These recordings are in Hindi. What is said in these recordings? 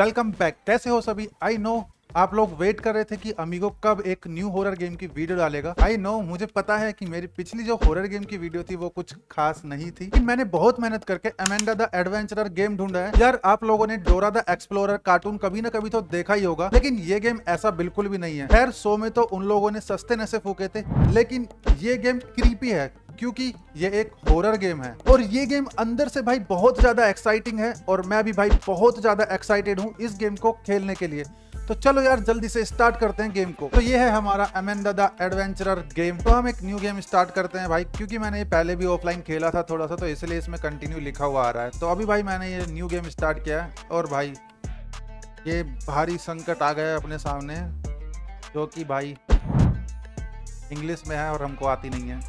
वेलकम बैक कैसे हो सभी? आई नो आप लोग वेट कर रहे थे कि अमीगो कब एक न्यू हॉरर गेम की वीडियो डालेगा? आई नो मुझे पता है कि मेरी पिछली जो हॉरर गेम की वीडियो थी वो कुछ खास नहीं थी। लेकिन मैंने बहुत मेहनत करके अमेंडा द एडवेंचरर गेम ढूंढा है। यार, आप लोगों ने डोरा द एक्सप्लोरर कार्टून कभी ना कभी तो देखा ही होगा, लेकिन ये गेम ऐसा बिल्कुल भी नहीं है। खैर सो में तो उन लोगों ने सस्ते नशे फूके थे, लेकिन ये गेम क्रीपी है, क्योंकि ये एक हॉरर गेम है। और ये गेम अंदर से भाई बहुत ज़्यादा एक्साइटिंग है, और मैं भी भाई बहुत ज़्यादा एक्साइटेड हूँ इस गेम को खेलने के लिए। तो चलो यार जल्दी से स्टार्ट करते हैं गेम को। तो ये है हमारा अमेंदा द एडवेंचरर गेम तो हम एक न्यू गेम स्टार्ट करते हैं भाई क्योंकि मैंने ये पहले भी ऑफलाइन खेला था थोड़ा सा तो इसलिए इसमें कंटिन्यू लिखा हुआ आ रहा है। तो अभी भाई मैंने ये न्यू गेम स्टार्ट किया है और भाई ये भारी संकट आ गया अपने सामने जो कि भाई इंग्लिश में है और हमको आती नहीं है।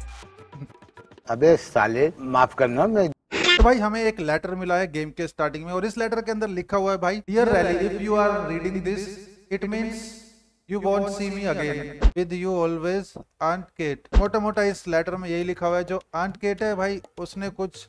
अबे साले माफ़ करना मैं तो भाई हमें एक लेटर मिला है गेम के स्टार्टिंग में और इस लेटर के अंदर लिखा हुआ है भाई dear Riley if you are reading this it means you want see me again with you always aunt Kate मोटा मोटा इस लेटर में यही लिखा हुआ है जो आंट केट है भाई उसने कुछ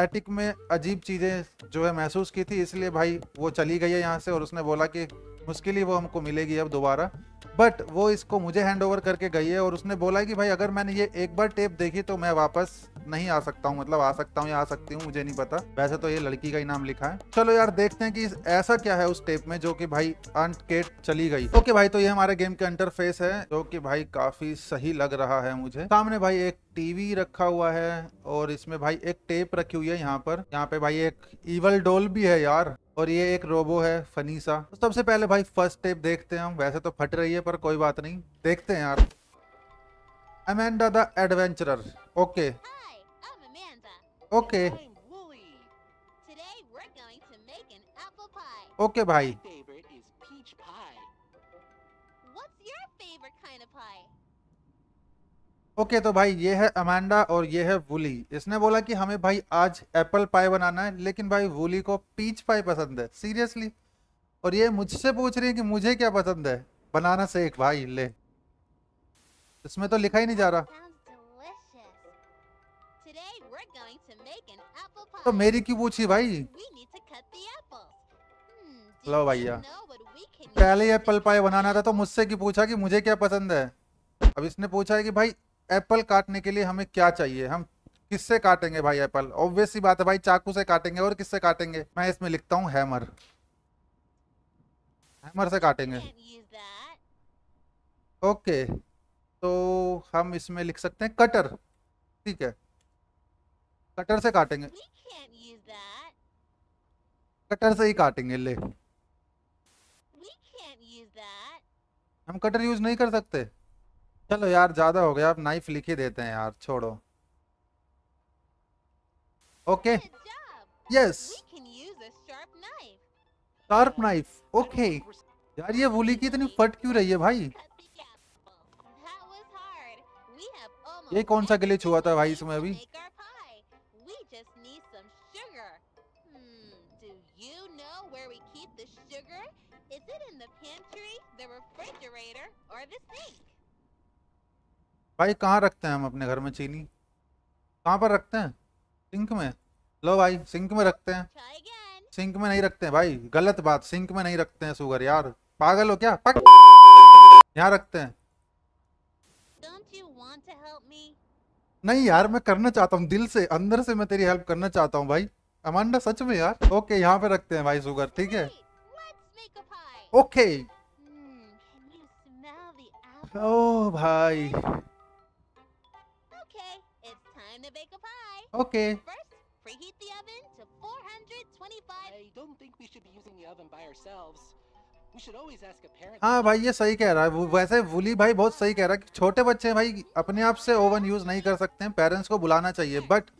एटिक में अजीब चीज़ें जो है महसूस की थी इसलिए भाई वो चली गई है यहाँ से और उसने बोला कि मुश्किल ही वो हमको मिलेगी अब दोबारा। बट वो इसको मुझे हैंड ओवर करके गई है और उसने बोला कि भाई अगर मैंने ये एक बार टेप देखी तो मैं वापस नहीं आ सकता हूँ मतलब आ सकता हूँ या आ सकती हूँ, मुझे नहीं पता। वैसे तो ये लड़की का ही नाम लिखा है। चलो यार, देखते हैं कि ऐसा क्या है उस टेप में जो कि भाई अंट केट चली गई। ओके भाई तो ये हमारे गेम के इंटरफेस है, जो कि भाई काफ़ी सही लग रहा है मुझे। सामने भाई एक टीवी रखा हुआ है, और इसमें भाई एक टेप रखी हुई है यहाँ पर। यहाँ पे भाई एक इवल डोल भी है यार, और ये एक रोबो है फनीसा तो सबसे पहले भाई फ़र्स्ट टेप देखते हैं हम। वैसे तो फट रही है, पर कोई बात नहीं। देखते हैं यार। Amanda the adventurer okay. Pie. Okay भाई? ओके तो भाई ये है अमांडा और ये है वुली इसने बोला कि हमें भाई आज एप्पल पाई बनाना है लेकिन भाई वुली को पीच पाई पसंद है. सीरियसली और ये मुझसे पूछ रही है कि मुझे क्या पसंद है? बनाना सेक भाई ले. इसमें तो लिखा ही नहीं जा रहा. तो मेरी क्यों पूछी भाई. Hmm, लो भैया। पहले एप्पल पाई बनाना था तो मुझसे क्यों पूछा कि मुझे क्या पसंद है? अब इसने पूछा है कि भाई एप्पल काटने के लिए हमें क्या चाहिए? हम किससे काटेंगे भाई एप्पल ऑब्वियस सी बात है भाई चाकू से काटेंगे और किससे काटेंगे? मैं इसमें लिखता हूँ हैमर हैमर से काटेंगे. ओके तो हम इसमें लिख सकते हैं कटर ठीक है। कटर से काटेंगे। कटर से ही काटेंगे ले। हम कटर यूज़ नहीं कर सकते। चलो यार ज़्यादा हो गया अब नाइफ लिख ही देते हैं यार छोड़ो। Okay. Yes sharp knife okay यार ये वुली की इतनी फट क्यों रही है भाई? ये कौन सा गिलिच हुआ था भाई इसमें अभी? भाई कहाँ रखते हैं हम अपने घर में चीनी? कहाँ पर रखते हैं? सिंक में। लो भाई सिंक में रखते हैं। सिंक में नहीं रखते हैं भाई। गलत बात सिंक में नहीं रखते हैं शुगर यार। पागल हो क्या? पक। यहाँ रखते हैं? नहीं यार मैं करना चाहता हूँ दिल से अंदर से मैं तेरी हेल्प करना चाहता हूँ भाई। अमांडा सच में यार। ओके यहाँ पे रखते हैं भाई सुगर ठीक है. Okay Oh, bye. Okay, it's time to bake a pie. Okay. First, preheat the oven to 425. I don't think we should be using the oven by ourselves. हाँ भाई ये सही कह रहा है वैसे वुली भाई बहुत सही कह रहा है कि छोटे बच्चे भाई अपने आप से ओवन यूज़ नहीं कर सकते हैं पेरेंट्स को बुलाना चाहिए बट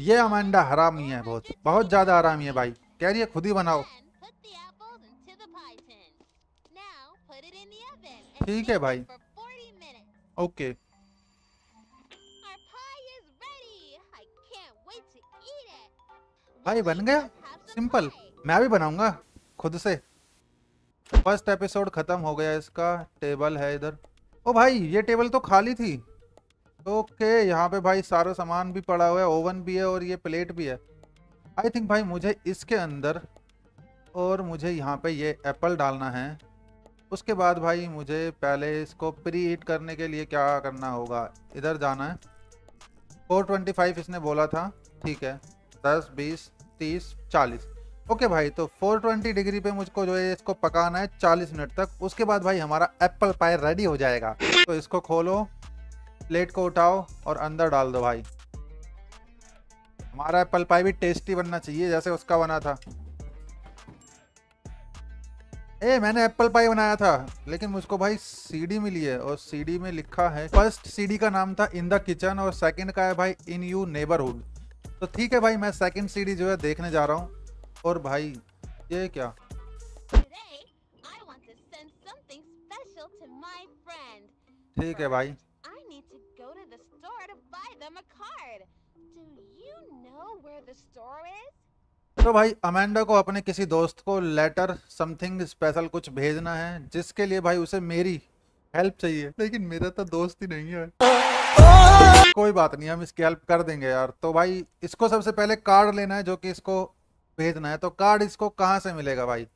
ये अमांडा हरामी है बहुत बहुत ज़्यादा आराम है भाई कह रही है खुद ही बनाओ ठीक है भाई it for 40 minutes. Okay Our pie is ready. I can't wait to eat it. भाई बन गया? सिंपल मैं भी बनाऊँगा खुद से। फ़र्स्ट एपिसोड खत्म हो गया इसका। टेबल है इधर। ओ भाई ये टेबल तो खाली थी। ओके यहाँ पे भाई सारा सामान भी पड़ा हुआ है ओवन भी है और ये प्लेट भी है। आई थिंक भाई मुझे इसके अंदर और मुझे यहाँ पे ये एप्पल डालना है। उसके बाद भाई मुझे पहले इसको प्री हीट करने के लिए क्या करना होगा? इधर जाना है। 425 इसने बोला था। ठीक है। 10 20 30 40 ओके भाई तो 420 डिग्री पे मुझको जो है इसको पकाना है 40 मिनट तक। उसके बाद भाई हमारा एप्पल पाई रेडी हो जाएगा। तो इसको खोलो। प्लेट को उठाओ और अंदर डाल दो भाई। हमारा एप्पल पाई भी टेस्टी बनना चाहिए, जैसे उसका बना था। ए मैंने एप्पल पाई बनाया था लेकिन मुझको भाई सीडी मिली है और सीडी में लिखा है फ़र्स्ट सीडी का नाम था इन द किचन और सेकंड का है भाई इन यू नेबरहुड तो ठीक है भाई मैं सेकंड सीडी जो है देखने जा रहा हूँ और भाई ये क्या. ठीक है भाई. Do you know where the store is? तो भाई अमेंडा को अपने किसी दोस्त को लेटर समथिंग स्पेशल कुछ भेजना है जिसके लिए भाई उसे मेरी हेल्प चाहिए। लेकिन मेरा तो दोस्त ही नहीं है। कोई बात नहीं हम इसकी हेल्प कर देंगे यार। तो भाई इसको सबसे पहले कार्ड लेना है जो कि इसको भेजना है। तो कार्ड इसको कहाँ से मिलेगा भाई?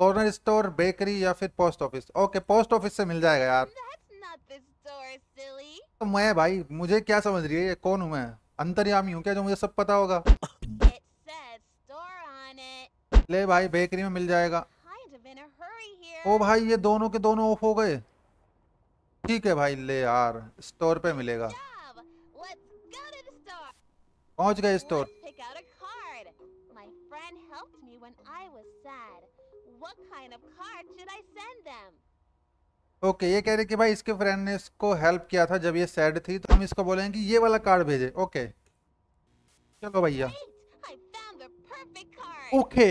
कॉर्नर स्टोर बेकरी या फिर post office okay post office से मिल जाएगा यार. तो मैं भाई मुझे क्या समझ रही है? ये कौन हूँ मैं? अंतर्यामी हूँ क्या जो मुझे सब पता होगा? ले भाई बेकरी में मिल जाएगा। ओ भाई ये दोनों के दोनों ऑफ़ हो गए। ठीक है भाई ले यार स्टोर पे मिलेगा। पहुँच गए स्टोर ओके ये कह रहे कि भाई इसके फ्रेंड ने इसको हेल्प किया था जब ये सैड थी तो हम इसको बोलेंगे कि ये वाला कार्ड भेजे। ओके चलो भैया। ओके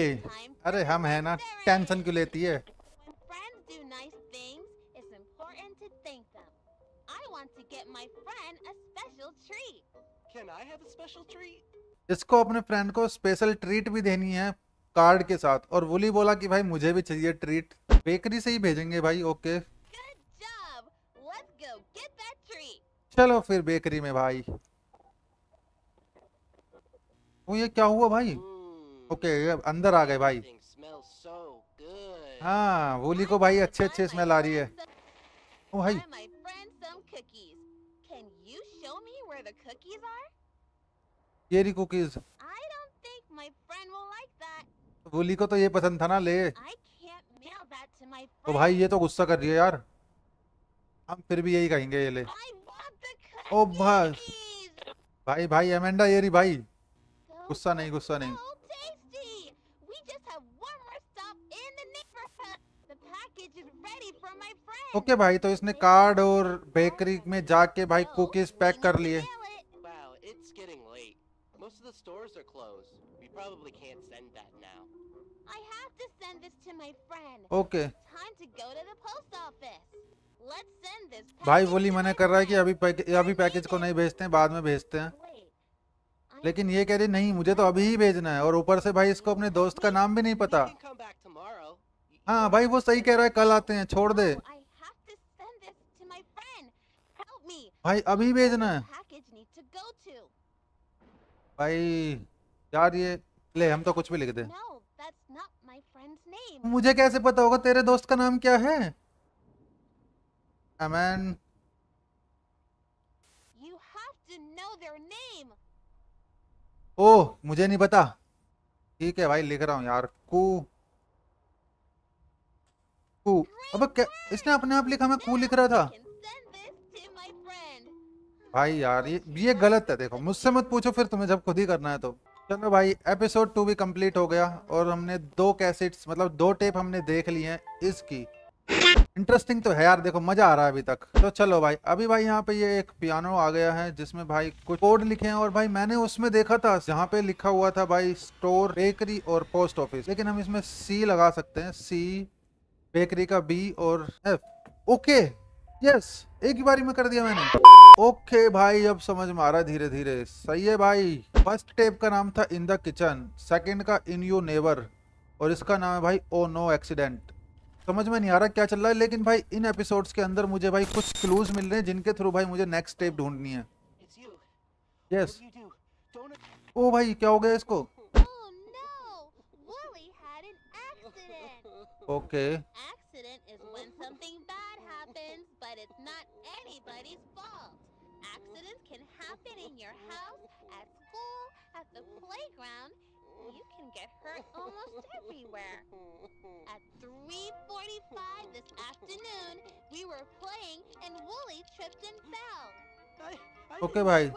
अरे हम है ना टेंशन क्यों लेती है? इसको अपने फ्रेंड को स्पेशल ट्रीट भी देनी है कार्ड के साथ। और वुली बोला कि भाई मुझे भी चाहिए ट्रीट बेकरी से ही भेजेंगे भाई ओके चलो फिर बेकरी में भाई। वो ये क्या हुआ भाई. ओके अंदर आ गए भाई। हाँ होली को भाई अच्छे अच्छे स्मेल आ रही है। ओ भाई। ये कुकीज होली को तो ये पसंद था ना ले। तो भाई ये तो गुस्सा कर रही है यार। हम फिर भी यही कहेंगे ये ले। ओ भाई। भाई अमेंडा येरी भाई। गुस्सा नहीं गुस्सा नहीं। ओके भाई तो इसने कार्ड और बेकरी में जाके भाई कुकीज पैक कर लिए। भाई बोली मैंने कर रहा है कि अभी पैके, अभी पैकेज को नहीं भेजते हैं बाद में भेजते हैं। लेकिन ये कह रही नहीं मुझे तो अभी ही भेजना है और ऊपर से भाई इसको अपने दोस्त का नाम भी नहीं पता। हाँ भाई वो सही कह रहा है कल आते हैं छोड़ दे। भाई अभी भेजना है। भाई यार ये ले हम तो कुछ भी लिख दे। मुझे कैसे पता होगा तेरे दोस्त का नाम क्या है? अमेन ओ मुझे नहीं पता। ठीक है भाई लिख रहा हूँ यार। कू कू। अब क्या इसने अपने आप लिखा, मैं कू लिख रहा था. भाई यार, ये ये गलत है, देखो, मुझसे मत पूछो, फिर तुम्हें जब खुद ही करना है तो। चलो भाई एपिसोड टू भी कंप्लीट हो गया, और हमने दो कैसेट्स मतलब दो टेप हमने देख लिए हैं इसकी। इंटरेस्टिंग तो है यार, देखो, मज़ा आ रहा है अभी तक। तो चलो भाई, अभी भाई यहाँ पे ये एक पियानो आ गया है, जिसमें भाई कुछ कोड लिखे हैं, और भाई मैंने उसमें देखा था, जहाँ पे लिखा हुआ था भाई स्टोर बेकरी और पोस्ट ऑफ़िस लेकिन हम इसमें सी लगा सकते हैं सी बेकरी का बी और एफ़। ओके यस एक ही बारी में कर दिया मैंने। ओके okay भाई अब समझ में आ रहा है धीरे धीरे सही है भाई फ़र्स्ट टेप का नाम था इन द किचन सेकंड का इन यू नेवर और इसका नाम है भाई ओ नो एक्सीडेंट। समझ में नहीं आ रहा क्या चल रहा है लेकिन भाई इन एपिसोड्स के अंदर मुझे भाई कुछ क्लूज मिल रहे हैं जिनके थ्रू भाई मुझे नेक्स्ट स्टेप ढूंढनी है। यस? Don't. ओ भाई क्या हो गया इसको? Okay. Accident is when something bad happens, but it's not anybody's fault. Accidents can happen in your house, at school, at the playground. You can get hurt almost everywhere. At 3.45 this afternoon, we were playing and Wooly tripped and fell. I, I okay, bye.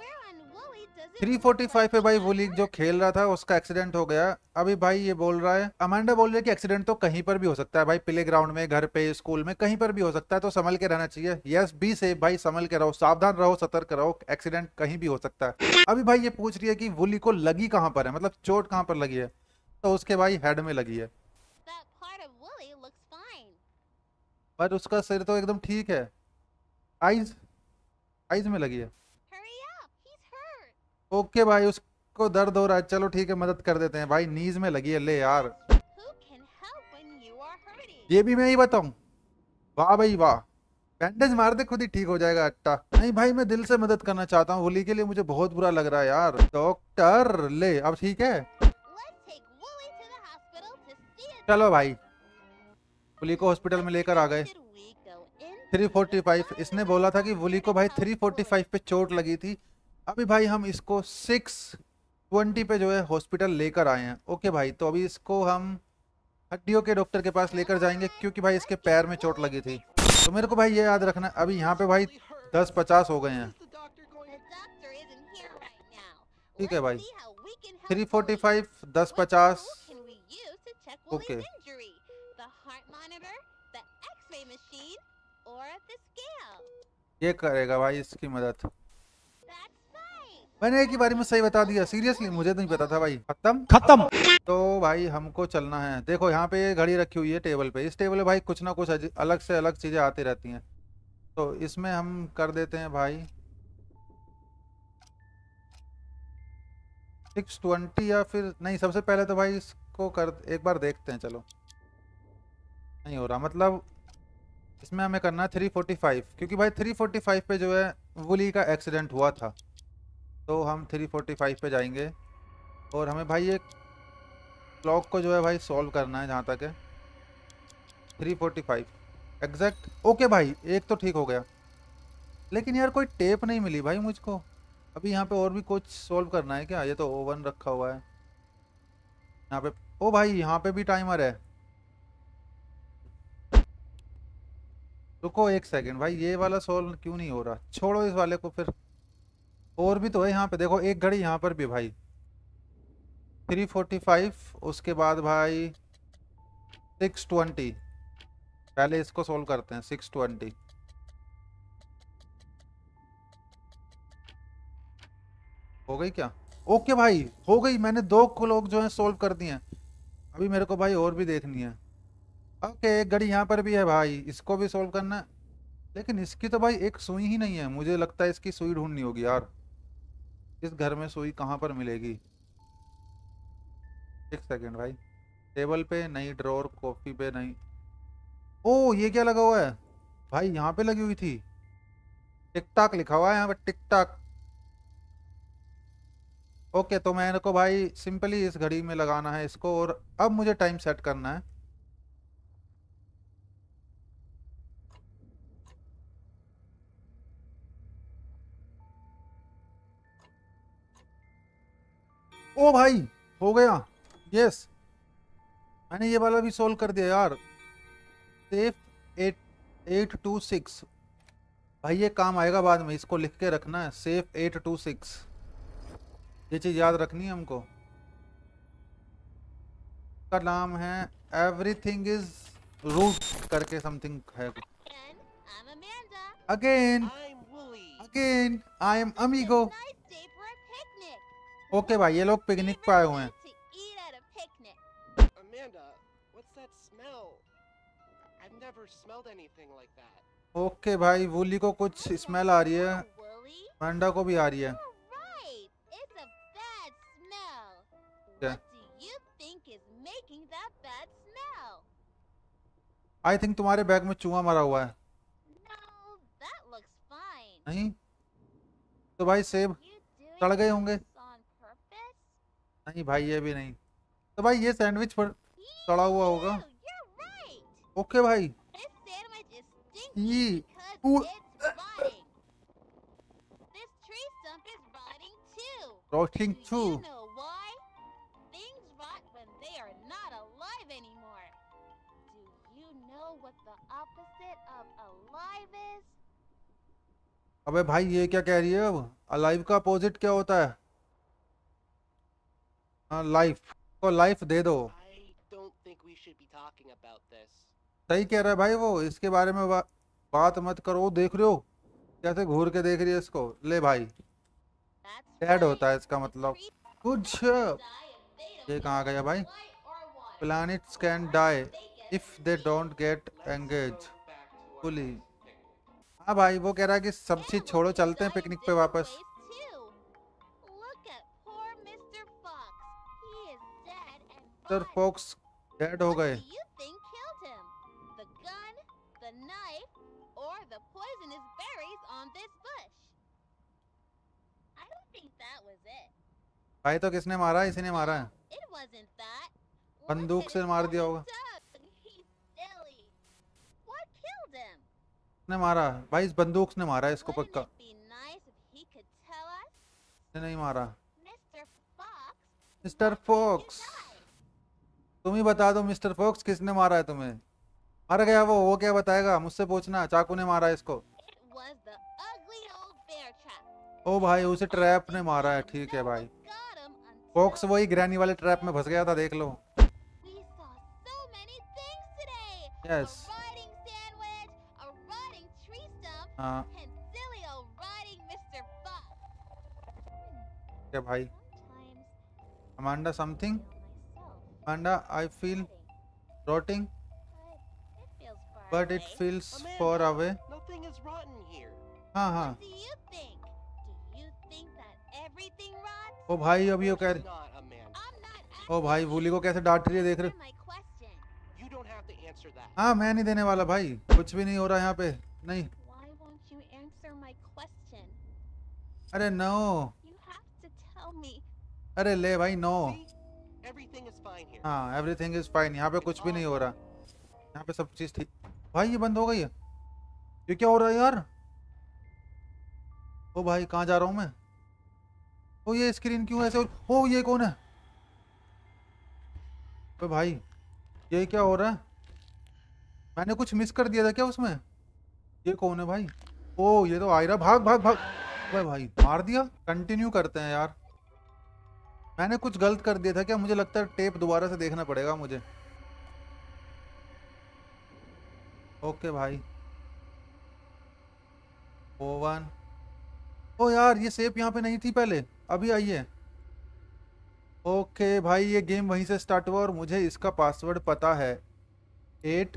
Does it 345 पे भाई वुली जो खेल रहा था उसका एक्सीडेंट हो गया। अभी भाई ये बोल रहा है अमांडा बोल रही है कि एक्सीडेंट तो कहीं पर भी हो सकता है भाई प्ले ग्राउंड में घर पे स्कूल में कहीं पर भी हो सकता है तो संभल के रहना चाहिए। यस बी से भाई संभल के रहो सावधान रहो सतर्क रहो एक्सीडेंट कहीं भी हो सकता है। अभी भाई ये पूछ रही है कि वुली को लगी कहाँ पर है मतलब चोट कहाँ पर लगी है? तो उसके भाई हेड में लगी है. बट उसका सिर तो एकदम ठीक है। आइज़ आइज़ में लगी है। ओके भाई उसको दर्द हो रहा है। चलो ठीक है मदद कर देते हैं। भाई नीज में लगी है ले यार? ये भी मैं ही बताऊँ। वाह भाई वाह। बैंडेज मार दे खुद ही ठीक हो जाएगा अट्टा। नहीं भाई मैं दिल से मदद करना चाहता हूँ। होली के लिए मुझे बहुत बुरा लग रहा है यार। डॉक्टर ले अब ठीक है। चलो भाई। होली को हॉस्पिटल में लेकर आ गए। Should we go 345 इसने बोला था कि वुली को भाई 345 पे चोट लगी थी। अभी भाई हम इसको सिक्स ट्वेंटी पे जो है हॉस्पिटल लेकर आए हैं। ओके भाई तो अभी इसको हम हड्डियों के डॉक्टर के पास लेकर जाएँगे, क्योंकि भाई इसके पैर में चोट लगी थी। तो मेरे को भाई ये याद रखना, अभी यहाँ पे भाई दस पचास हो गए हैं। ठीक है भाई। थ्री फोर्टी फाइव दस पचास। ओके ये करेगा भाई इसकी मदद। मैंने एक ही बारी में सही बता दिया सीरियसली मुझे नहीं पता था भाई। खत्म। खत्म। तो भाई हमको चलना है। देखो यहाँ पे ये घड़ी रखी हुई है टेबल पे। इस टेबल पे भाई कुछ ना कुछ अलग से अलग चीज़ें आती रहती हैं। तो इसमें हम कर देते हैं भाई। सिक्स ट्वेंटी या फिर नहीं सबसे पहले तो भाई इसको कर एक बार देखते हैं चलो। नहीं हो रहा मतलब इसमें हमें करना है थ्री फोर्टी फाइव क्योंकि भाई थ्री फोर्टी फाइव पे जो है वुली का एक्सीडेंट हुआ था। तो हम थ्री फोर्टी फाइव पे जाएँगे। और हमें भाई एक क्लॉक को जो है भाई सॉल्व करना है जहाँ तक है। Three forty five exact okay भाई, एक तो ठीक हो गया। लेकिन यार कोई टेप नहीं मिली भाई मुझको। अभी यहाँ पे और भी कुछ सॉल्व करना है क्या? ये तो ओवन रखा हुआ है। यहाँ पे ओ भाई, यहाँ पे भी टाइमर है। रुको एक सेकंड भाई, ये वाला सॉल्व क्यों नहीं हो रहा? छोड़ो इस वाले को फिर। और भी तो है यहाँ पे। देखो, एक घड़ी यहाँ पर भी भाई। थ्री फोर्टी फाइव उसके बाद भाई सिक्स ट्वेंटी पहले इसको सोल्व करते हैं सिक्स ट्वेंटी हो गई क्या? ओके भाई, हो गई। मैंने दो क्लॉक जो है सोल्व कर दिए हैं। अभी मेरे को भाई और भी देखनी है। ओके एक घड़ी यहाँ पर भी है भाई। इसको भी सोल्व करना है। लेकिन इसकी तो भाई एक सुई ही नहीं है। मुझे लगता है इसकी सुई ढूंढनी होगी यार। इस घर में सुई कहाँ पर मिलेगी? एक सेकंड भाई। टेबल पे नहीं ड्रॉर कॉफ़ी पे नहीं ओ, ये क्या लगा हुआ है? भाई, यहाँ पे लगी हुई थी। टिक टाक लिखा हुआ है यहाँ पे टिक टाक ओके तो मेरे को भाई, सिंपली इस घड़ी में लगाना है इसको और अब मुझे टाइम सेट करना है। ओ भाई हो गया। यस मैंने ये वाला भी सोल्व कर दिया यार। Safe eight eight two six भाई ये काम आएगा बाद में। इसको लिख के रखना है। सेफ़ एट टू सिक्स ये चीज़ याद रखनी है हमको। का नाम है एवरीथिंग इज़ रूट करके समथिंग है। Again again I am Amigo okay भाई ये लोग पिकनिक पे आए हुए हैं ओके भाई वूली को कुछ स्मेल आ रही है। मंडा को भी आ रही है। आई थिंक तुम्हारे बैग में चूहा मरा हुआ है। नहीं? तो भाई सेब चढ़ गए होंगे। नहीं भाई ये भी नहीं। तो भाई ये सैंडविच पर सड़ा हुआ होगा। ओके भाई। अबे भाई ये क्या कह रही है अब? अलाइव का अपोजिट क्या होता है? हाँ, लाइफ को लाइफ दे दो। सही कह रहा है भाई वो इसके बारे में बा, बात मत करो देख रहे हो? कैसे घूर के देख रही है इसको? ले भाई। डेड होता है इसका मतलब। कुछ ये कहाँ गया भाई? Planets can die if they don't get engage fully हाँ भाई वो कह रहा है कि सब चीज़ छोड़ो चलते हैं पिकनिक पे वापस। मिस्टर फॉक्स डेड हो गए। भाई तो किसने मारा? इसी ने मारा। है बंदूक से मार दिया होगा। ने मारा। भाई इस बंदूक ने मारा इसको पक्का। नहीं मारा। मिस्टर फॉक्स तुम ही बता दो मिस्टर फोक्स किसने मारा है तुम्हें? मर गया वो वो क्या बताएगा? मुझसे पूछना, चाकू ने मारा इसको। ओ भाई, उसे ट्रैप ने मारा है, ठीक है भाई। फोक्स वही ग्रैनी वाले ट्रैप में फंस गया था, देख लो। यस हाँ। क्या भाई? Amanda something Amanda I feel rotting, but it feels it far away. Amanda, Nothing is rotten here. हाँ हाँ What do you think? Do you think that everything rots? ओ भाई अभी वो कह रही Amanda. ओ भाई वूली को कैसे डांट रही है देख रहे answering my question. You don't have to answer that. हाँ मैं नहीं देने वाला भाई कुछ भी नहीं हो रहा यहाँ पे नहीं Why won't you answer my question? अरे no You have to tell me. अरे ले भाई नो See? हाँ। एवरीथिंग इज़ फाइन यहाँ पे कुछ भी नहीं हो रहा। यहाँ पे सब चीज़ ठीक। भाई, ये बंद हो गई है। ये क्या हो रहा है यार? ओ भाई, कहाँ जा रहा हूँ मैं? ओ, ये स्क्रीन क्यों ऐसे हो? ये कौन है? ओ भाई, ये क्या हो रहा है? मैंने कुछ मिस कर दिया था क्या उसमें? ये कौन है भाई? ओ, ये तो आ रहा। भाग भाग भाग। ओए भाई, मार दिया? कंटिन्यू करते हैं यार। मैंने कुछ गलत कर दिया था, क्या मुझे लगता है टेप दोबारा से देखना पड़ेगा मुझे? ओके भाई। ओवन ओ यार, ये सेप यहाँ पे नहीं थी पहले। अभी आई है। ओके भाई, ये गेम वहीं से स्टार्ट हुआ और मुझे इसका पासवर्ड पता है। एट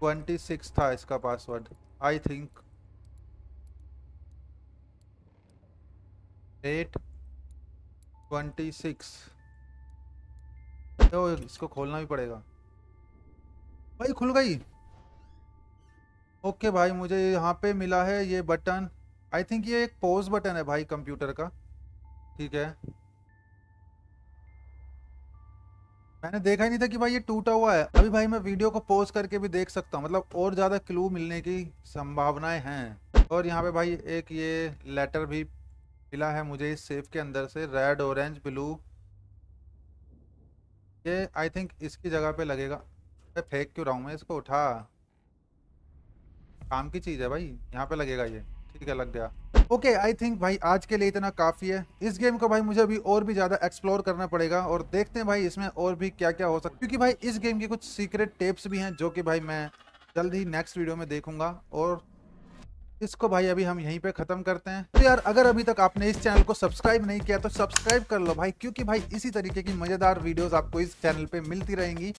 ट्वेंटी सिक्स था इसका password, I think. Eight twenty six. तो इसको खोलना भी पड़ेगा। भाई, खुल गई। ओके भाई, मुझे यहाँ पे मिला है ये बटन। आई थिंक ये एक पोज बटन है भाई कंप्यूटर का। ठीक है। मैंने देखा ही नहीं था कि भाई ये टूटा हुआ है। अभी भाई मैं वीडियो को पोज करके भी देख सकता हूँ। मतलब और ज़्यादा क्लू मिलने की संभावनाएँ हैं। और यहाँ पे भाई एक ये लेटर भी मिला है मुझे इस सेफ़ के अंदर से रेड ऑरेंज ब्लू ये आई थिंक इसकी जगह पे लगेगा। अरे फेंक क्यों रहा हूँ? मैं इसको उठा। काम की चीज़ है भाई, यहाँ पे लगेगा ये। ठीक है, लग गया। ओके आई थिंक भाई आज के लिए इतना काफ़ी है। इस गेम को भाई मुझे अभी और भी ज़्यादा एक्सप्लोर करना पड़ेगा और देखते हैं भाई इसमें और भी क्या क्या हो सकता है। क्योंकि भाई इस गेम के कुछ सीक्रेट टेप्स भी हैं जो कि भाई मैं जल्द ही नेक्स्ट वीडियो में देखूँगा और इसको भाई अभी हम यहीं पे ख़त्म करते हैं। तो यार, अगर अभी तक आपने इस चैनल को सब्सक्राइब नहीं किया तो सब्सक्राइब कर लो भाई, क्योंकि भाई इसी तरीके की मज़ेदार वीडियोस आपको इस चैनल पे मिलती रहेंगी।